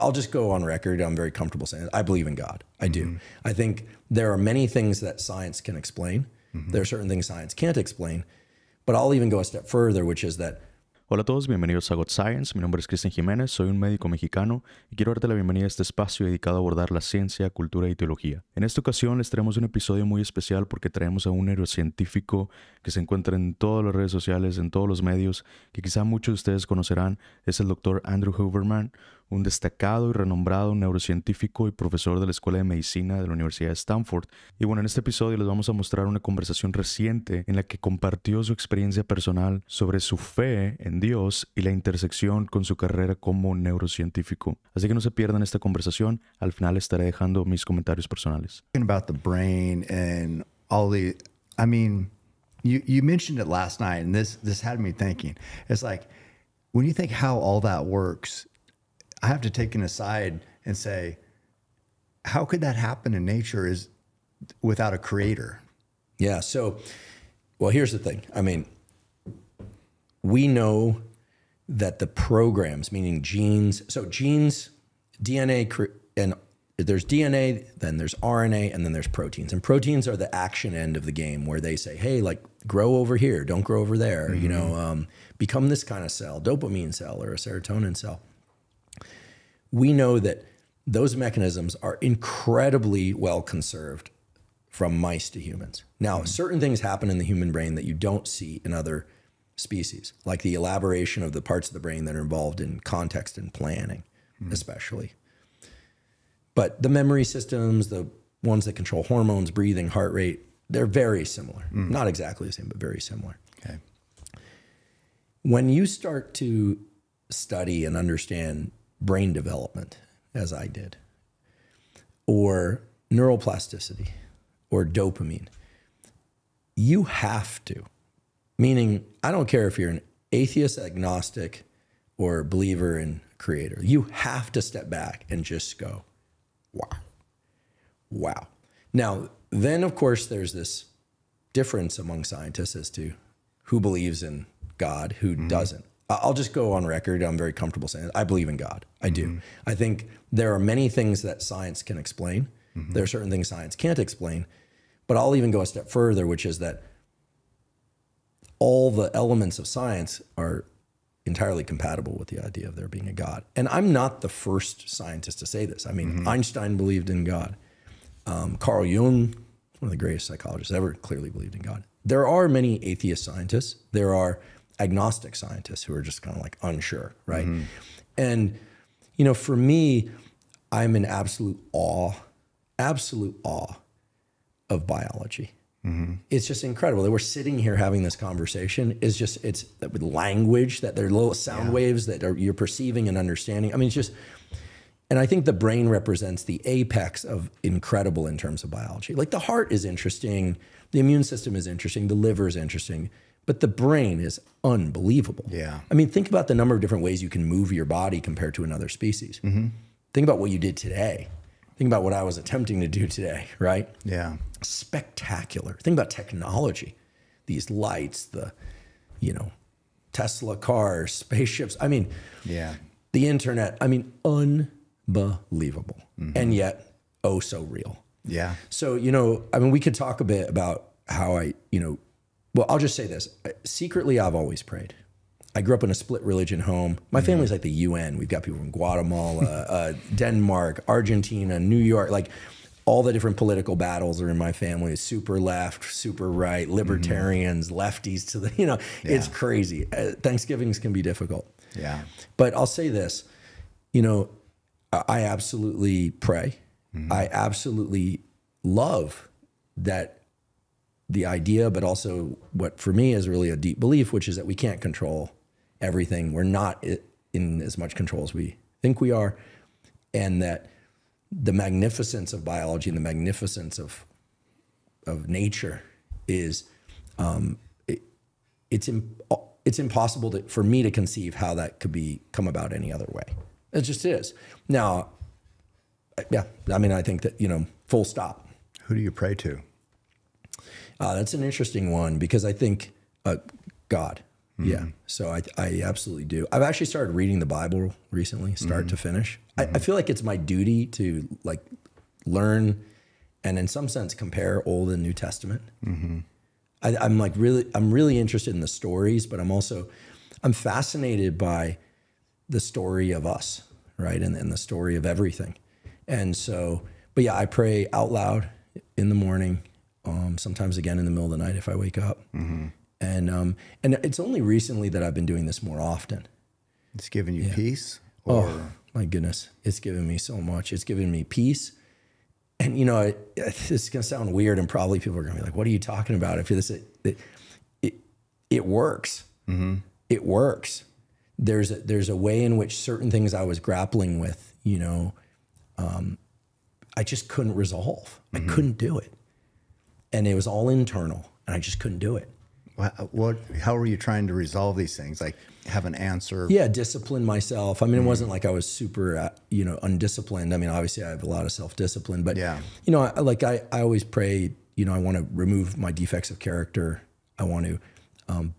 I'll just go on record. I'm very comfortable saying. I believe in God. I do. I think there are many things that science can explain. There are certain things science can't explain. But I'll even go a step further, which is that Hola a todos, bienvenidos a God Science. Mi nombre es Cristian Jiménez, soy un médico mexicano y quiero darte la bienvenida a este espacio dedicado a abordar la ciencia, cultura y teología. En esta ocasión les traemos un episodio muy especial porque traemos a un neurocientífico que se encuentra en todas las redes sociales, en todos los medios, que quizá muchos de ustedes conocerán. Es el doctor Andrew Huberman, un destacado y renombrado neurocientífico y profesor de la Escuela de Medicina de la Universidad de Stanford. Y bueno, en este episodio les vamos a mostrar una conversación reciente en la que compartió su experiencia personal sobre su fe en Dios y la intersección con su carrera como neurocientífico. Así que no se pierdan esta conversación, al final estaré dejando mis comentarios personales. about the brain and all the i mean you you mentioned it last night and this this had me thinking it's like when you think how all that works i have to take an aside and say how could that happen in nature is without a creator Yeah. So, well, here's the thing. I mean, we know that the programs, meaning genes, so genes, DNA, and there's DNA, then there's RNA, and then there's proteins. And proteins are the action end of the game where they say, hey, like, grow over here, don't grow over there, you know, um, become this kind of cell, dopamine cell or a serotonin cell. We know that those mechanisms are incredibly well conserved from mice to humans. Now, mm-hmm. certain things happen in the human brain that you don't see in other species, like the elaboration of the parts of the brain that are involved in context and planning, mm-hmm. especially. But the memory systems, the ones that control hormones, breathing, heart rate, they're very similar. Mm. Not exactly the same, but very similar. okay When you start to study and understand brain development, as I did, or neuroplasticity, or dopamine, you have to, meaning, I don't care if you're an atheist, agnostic, or believer in creator, you have to step back and just go, wow, wow. Now, then, of course, there's this difference among scientists as to who believes in God, who mm-hmm. doesn't. I'll just go on record. I'm very comfortable saying it. I believe in God. I do. Mm-hmm. I think there are many things that science can explain. Mm-hmm. There are certain things science can't explain. But I'll even go a step further, which is that all the elements of science are entirely compatible with the idea of there being a God. And I'm not the first scientist to say this. I mean, mm-hmm. Einstein believed in God. Um, Carl Jung, one of the greatest psychologists ever, clearly believed in God. There are many atheist scientists. There are agnostic scientists who are just kind of like unsure, right? Mm-hmm. And, you know, for me, I'm in absolute awe, absolute awe of biology. Mm-hmm. It's just incredible that we're sitting here having this conversation. Is just it's that with language that there are little sound waves that are, you're perceiving and understanding. I mean, it's just, and I think the brain represents the apex of incredible in terms of biology. Like the heart is interesting, the immune system is interesting, the liver is interesting, but the brain is unbelievable. Yeah. I mean, think about the number of different ways you can move your body compared to another species. Mm-hmm. Think about what you did today. Think about what I was attempting to do today, right? yeah spectacular. Think about technology, these lights, the, you know, Tesla cars, spaceships. I mean, yeah the internet. I mean, unbelievable. Mm-hmm. And yet, oh, so real. yeah So, you know, I mean, we could talk a bit about how I, you know, well, I'll just say this. Secretly, I've always prayed. I grew up in a split religion home. My family's like the UN. We've got people from Guatemala, uh, Denmark, Argentina, New York. Like all the different political battles are in my family. Super left, super right, libertarians, lefties to the, you know, it's crazy. Uh, Thanksgivings can be difficult. yeah But I'll say this, you know, I I absolutely pray. I absolutely love that the idea, but also what for me is really a deep belief, which is that we can't control everything. We're not in as much control as we think we are. And that the magnificence of biology and the magnificence of of nature is um, it, it's it's impossible to, for me to conceive how that could be come about any other way. It just is. Now, yeah, I mean, I think that you know, full stop. who do you pray to Uh, that's an interesting one because I think uh, God. Yeah. So I, I absolutely do. I've actually started reading the Bible recently, start to finish. I, I feel like it's my duty to like learn and in some sense compare Old and New Testament. I, I'm like really, I'm really interested in the stories, but I'm also, I'm fascinated by the story of us, right, and, and the story of everything. And so, but yeah, I pray out loud in the morning, um, sometimes again in the middle of the night if I wake up, and um, and it's only recently that I've been doing this more often. It's giving you peace. Or Oh my goodness, it's given me so much. It's given me peace. And you know, it, it's gonna sound weird, and probably people are gonna be like, "What are you talking about?" If this, it, it, it works. It works. There's a, there's a way in which certain things I was grappling with, you know, um, I just couldn't resolve. I couldn't do it, and it was all internal, and I just couldn't do it. Wha- what? How were you trying to resolve these things? Like have an answer. yeah discipline myself i mean it wasn't like i was super uh, you know undisciplined i mean obviously i have a lot of self-discipline but Yeah. you know I, like I, I always pray you know i want to remove my defects of character i want to um,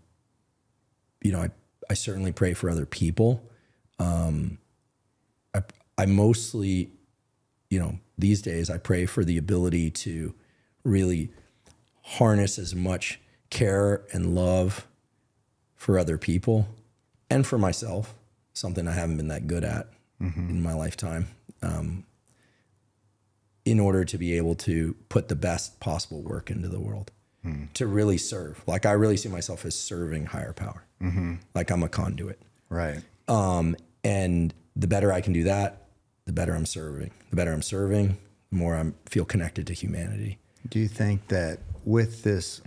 you know I, I certainly pray for other people um, I, I mostly you know these days i pray for the ability to really harness as much care and love for other people and for myself, something I haven't been that good at in my lifetime, um, in order to be able to put the best possible work into the world, to really serve. Like I really see myself as serving higher power, like I'm a conduit. Right. Um, and the better I can do that, the better I'm serving. The better I'm serving, the more I feel connected to humanity. Do you think that with this,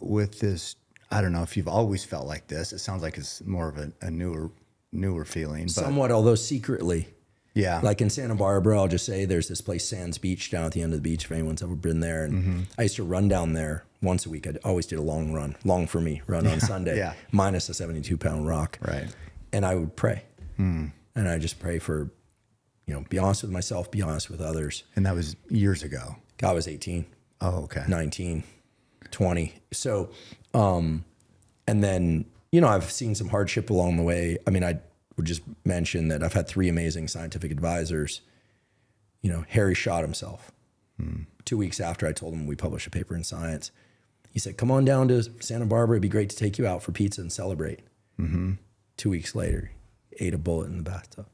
with this, I don't know if you've always felt like this. It sounds like it's more of a, a newer, newer feeling. But Somewhat, although secretly. yeah, Like in Santa Barbara, I'll just say there's this place, Sands Beach, down at the end of the beach. If anyone's ever been there, and Mm-hmm. I used to run down there once a week. I always did a long run, long for me, run on Sunday, yeah. minus a 72 pound rock. Right. Hmm. And I would pray, and I just pray for, you know, be honest with myself, be honest with others. and that was years ago. I was 18, Oh, okay. 19, 20. So, um, and then, you know, I've seen some hardship along the way. I mean, I would just mention that I've had three amazing scientific advisors. You know, Harry shot himself two weeks after I told him we published a paper in Science. He said, Come on down to Santa Barbara. It'd be great to take you out for pizza and celebrate. Two weeks later, ate a bullet in the bathtub.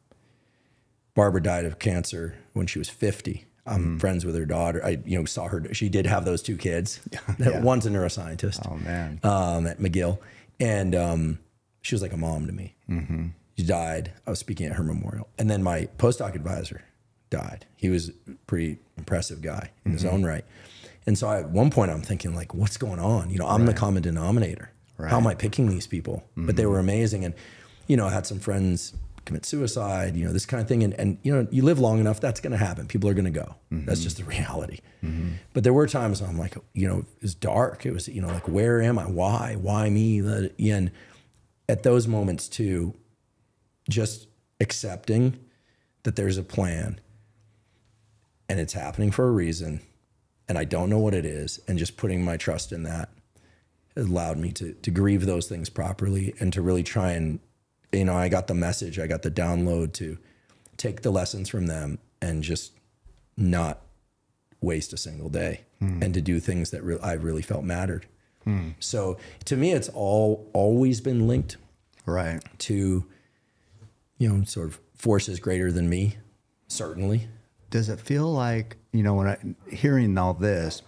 Barbara died of cancer when she was 50. I'm friends with her daughter. I, you know, saw her. She did have those two kids. Yeah. One's a neuroscientist Oh man. um, at McGill, and um, she was like a mom to me. Mm-hmm. She died. I was speaking at her memorial, and then my postdoc advisor died. He was a pretty impressive guy in his own right, and so I, at one point I'm thinking like, what's going on? You know, I'm the common denominator. How am I picking these people? But they were amazing, and you know, I had some friends commit suicide. You know, this kind of thing, and and you know, you live long enough, that's going to happen. People are going to go. Mm-hmm. That's just the reality. Mm-hmm. But there were times I'm like, you know, it was dark. It was, you know, like, where am I? Why? Why me? And at those moments too, just accepting that there's a plan and it's happening for a reason and I don't know what it is and just putting my trust in that allowed me to to grieve those things properly and to really try and you know I got the message I got the download to take the lessons from them and just not waste a single day hmm. and to do things that re- I really felt mattered. Hmm. So to me it's all always been linked Right. to you know sort of forces greater than me certainly Does it feel like you know when I hearing all this?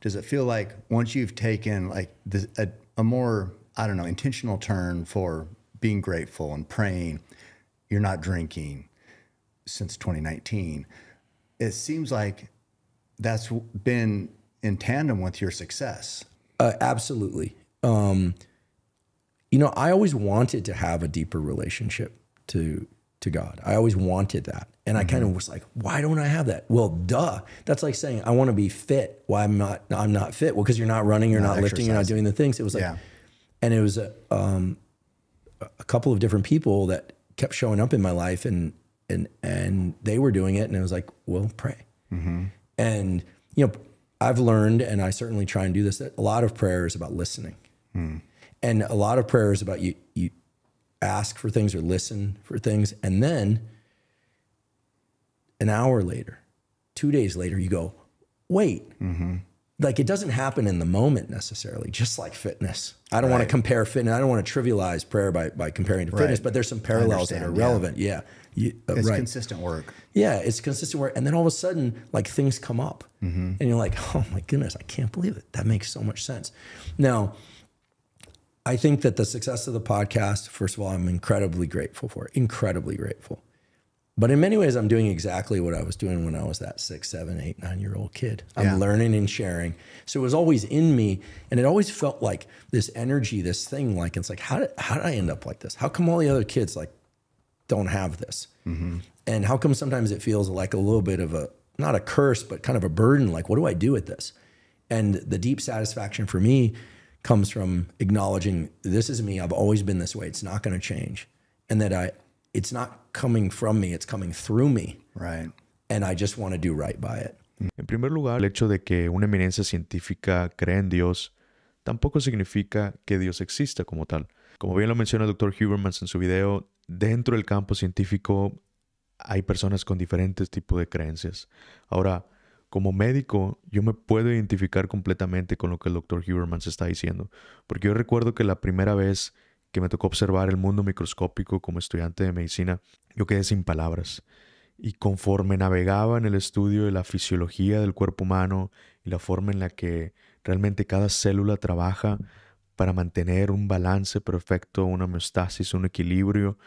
Does it feel like once you've taken like the, a, a more I don't know intentional turn for being grateful and praying, you're not drinking since 2019. It seems like that's been in tandem with your success. Uh, absolutely. Um, you know, I always wanted to have a deeper relationship to to God. I always wanted that, and I kind of was like, "Why don't I have that?" Well, duh. That's like saying I want to be fit. Why I'm not? I'm not fit. Well, because you're not running, you're not, Not lifting, you're not doing the things. It was like, Yeah. and it was a, um, a couple of different people that kept showing up in my life, and and and they were doing it, and it was like, well, pray. Mm-hmm. And you know, I've learned, and I certainly try and do this. A lot of prayer is about listening, hmm. And a lot of prayer is about you you ask for things or listen for things, and then an hour later, two days later, you go, wait. Mm-hmm. Like it doesn't happen in the moment necessarily, just like fitness. I don't want to compare fitness. I don't want to trivialize prayer by, by comparing to fitness, but there's some parallels that are yeah. relevant. Yeah. You- uh, It's right. consistent work. Yeah, it's consistent work. And then all of a sudden, like things come up. And you're like, oh my goodness, I can't believe it. That makes so much sense. Now, I think that the success of the podcast, first of all, I'm incredibly grateful for, incredibly grateful. But in many ways, I'm doing exactly what I was doing when I was that six, seven, eight, nine year old kid. I'm Yeah. learning and sharing. So it was always in me. And it always felt like this energy, this thing, like, it's like, how did, how did I end up like this? How come all the other kids like don't have this? Mm-hmm. And how come sometimes it feels like a little bit of a, not a curse, but kind of a burden? Like, what do I do with this? And the deep satisfaction for me comes from acknowledging this is me. I've always been this way. It's not going to change. And that I, it's not coming from me, it's coming through me. Right. And I just want to do right by it. En primer lugar, el hecho de que una eminencia científica cree en Dios tampoco significa que Dios exista como tal. Como bien lo menciona el Dr. Hubermans en su video, dentro del campo científico hay personas con diferentes tipos de creencias. Ahora, como médico, yo me puedo identificar completamente con lo que el Dr. Hubermans está diciendo, porque yo recuerdo que la primera vez que me tocó observar el mundo microscópico como estudiante de medicina, yo quedé sin palabras. Y conforme navegaba en el estudio de la fisiología del cuerpo humano y la forma en la que realmente cada célula trabaja para mantener un balance perfecto, una homeostasis, un equilibrio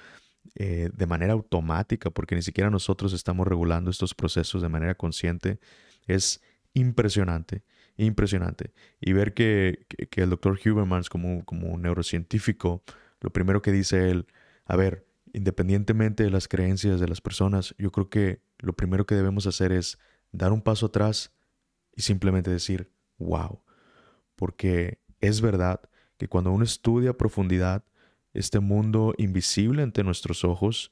eh, de manera automática, porque ni siquiera nosotros estamos regulando estos procesos de manera consciente, es impresionante, impresionante. Y ver que, que- el doctor Hubermans como, como un neurocientífico, lo primero que dice él, a ver, independientemente de las creencias de las personas, yo creo que lo primero que debemos hacer es dar un paso atrás y simplemente decir, wow, porque es verdad que cuando uno estudia a profundidad este mundo invisible ante nuestros ojos,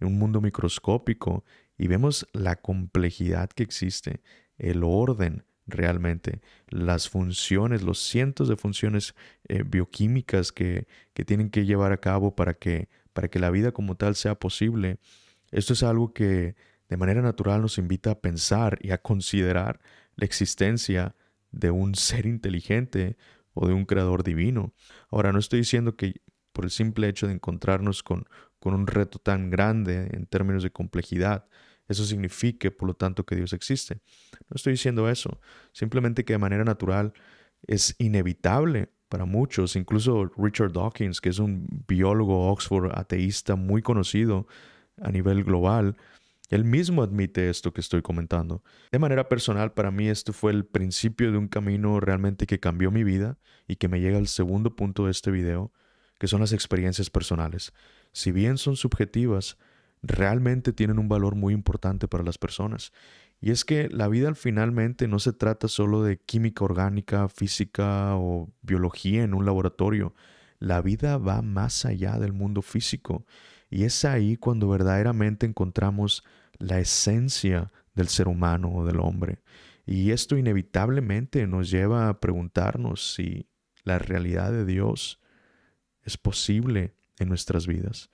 un mundo microscópico, y vemos la complejidad que existe, el orden realmente, las funciones, los cientos de funciones eh, bioquímicas que, que tienen que llevar a cabo para que, para que la vida como tal sea posible. Esto es algo que de manera natural nos invita a pensar y a considerar la existencia de un ser inteligente o de un creador divino. Ahora, no estoy diciendo que por el simple hecho de encontrarnos con, con un reto tan grande en términos de complejidad, eso signifique, por lo tanto, que Dios existe. No estoy diciendo eso. Simplemente que de manera natural es inevitable para muchos, incluso Richard Dawkins, que es un biólogo Oxford ateísta muy conocido a nivel global, él mismo admite esto que estoy comentando. De manera personal, para mí esto fue el principio de un camino realmente que cambió mi vida y que me llega al segundo punto de este video, que son las experiencias personales. Si bien son subjetivas, realmente tienen un valor muy importante para las personas. Y es que la vida finalmente no se trata solo de química orgánica, física o biología en un laboratorio. La vida va más allá del mundo físico. Y es ahí cuando verdaderamente encontramos la esencia del ser humano o del hombre. Y esto inevitablemente nos lleva a preguntarnos si la realidad de Dios es posible en nuestras vidas.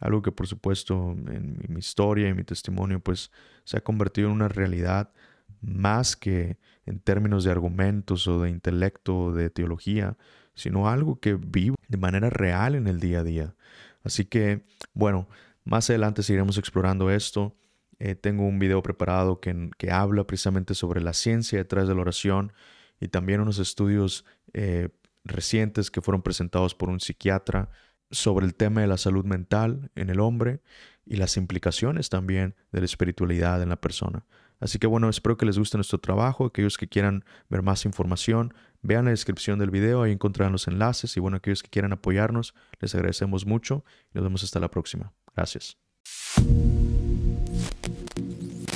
Algo que por supuesto en mi historia y mi testimonio pues se ha convertido en una realidad más que en términos de argumentos o de intelecto o de teología, sino algo que vivo de manera real en el día a día. Así que, bueno, más adelante seguiremos explorando esto. Eh, tengo un video preparado que, que, habla precisamente sobre la ciencia detrás de la oración y también unos estudios eh, recientes que fueron presentados por un psiquiatra sobre el tema de la salud mental en el hombre y las implicaciones también de la espiritualidad en la persona. Así que bueno, espero que les guste nuestro trabajo. Aquellos que quieran ver más información, vean la descripción del video, ahí encontrarán los enlaces. Y bueno, aquellos que quieran apoyarnos, les agradecemos mucho nos vemos hasta la próxima. Gracias.